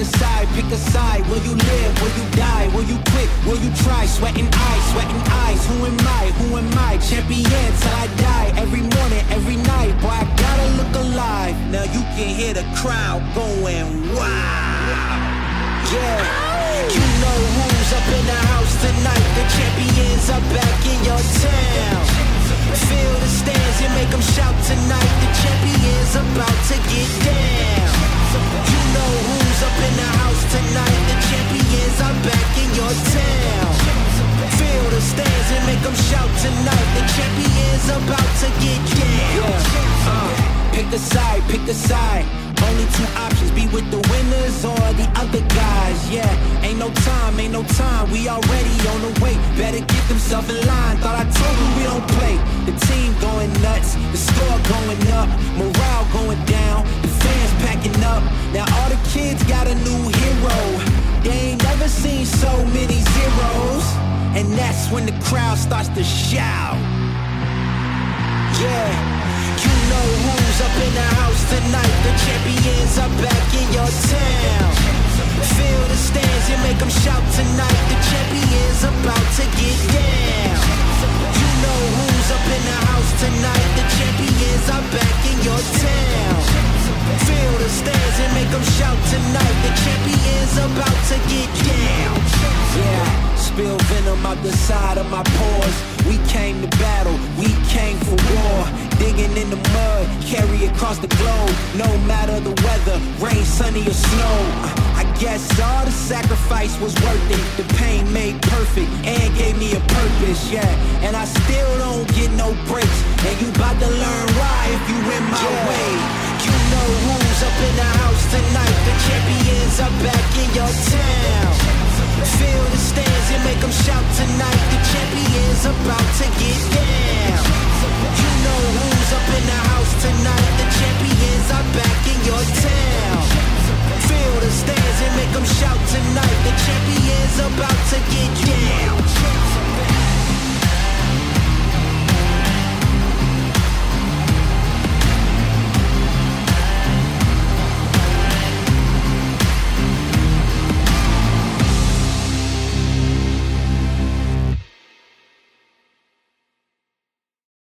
a side, pick a side. Will you live? Will you die? Will you quit? Will you try? Sweating eyes, sweating eyes. Who am I? Who am I? Champion till I die. Every morning, every night, boy, I gotta look alive. Now you can hear the crowd going wild. Yeah. You know who's up in the house tonight. The champions are back in your town. Feel the stands and make them shout tonight. The champions about to get down. Them shout tonight. The champions about to get down. Uh, pick a side, pick a side. Only two options, be with the winners or the other guys. Yeah, ain't no time, ain't no time. We already on the way. Better get themselves in line. Thought I told you we don't play. The team going nuts, the score going up, morale going down, the fans packing up. Now all the kids got a new hero. They ain't never seen so many. And that's when the crowd starts to shout. Yeah, you know who's up in the house tonight. The champions are back in your town. Feel the stands and make them shout tonight. The champions about to get down. You know who's up in the house tonight. The champions are back in your town. Feel the stands and make them shout venom out the side of my pores. We came to battle, we came for war. Digging in the mud, carry across the globe. No matter the weather, rain, sunny or snow. I guess all the sacrifice was worth it. The pain made perfect and gave me a purpose, yeah. And I still don't get no breaks. And you bout to learn why if you in my way. You know who's up in the house tonight. The champions are back in your town. about to get down. You know who's up in the house tonight. The champions are back in your town. Fill the stands and make them shout tonight. The champions about to get you.